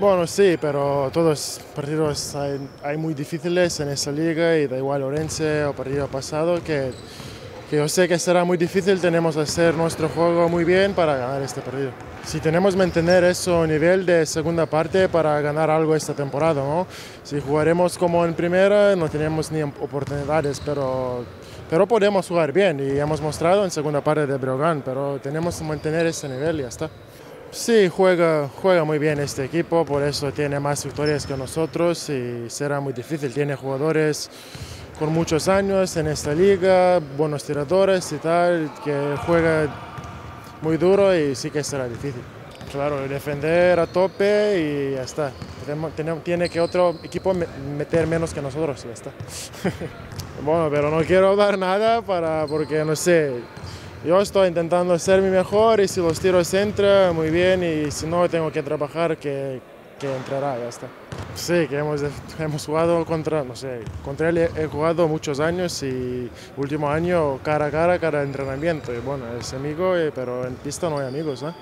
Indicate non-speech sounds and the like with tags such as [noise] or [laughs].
Bueno, sí, pero todos los partidos hay, hay muy difíciles en esta liga y da igual Orense o partido pasado que, que yo sé que será muy difícil, tenemos que hacer nuestro juego muy bien para ganar este partido. Si tenemos que mantener eso nivel de segunda parte para ganar algo esta temporada, ¿no? Si jugaremos como en primera no tenemos ni oportunidades, pero, pero podemos jugar bien y hemos mostrado en segunda parte de Brogan, pero tenemos que mantener ese nivel y ya está. Sí, juega, juega muy bien este equipo, por eso tiene más victorias que nosotros y será muy difícil. Tiene jugadores con muchos años en esta liga, buenos tiradores y tal, que juega muy duro y sí que será difícil. Claro, defender a tope y ya está. Tiene que otro equipo meter menos que nosotros ya está. [laughs] bueno, pero no quiero dar nada para, porque no sé, yo estoy intentando hacer mi mejor y si los tiros entran, muy bien, y si no, tengo que trabajar que, que entrará, ya está. Sí, que hemos, hemos jugado contra, no sé, contra él he, jugado muchos años y último año cara a cara, cara entrenamiento. Y bueno, es amigo, pero en pista no hay amigos, ¿no?